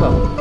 哥。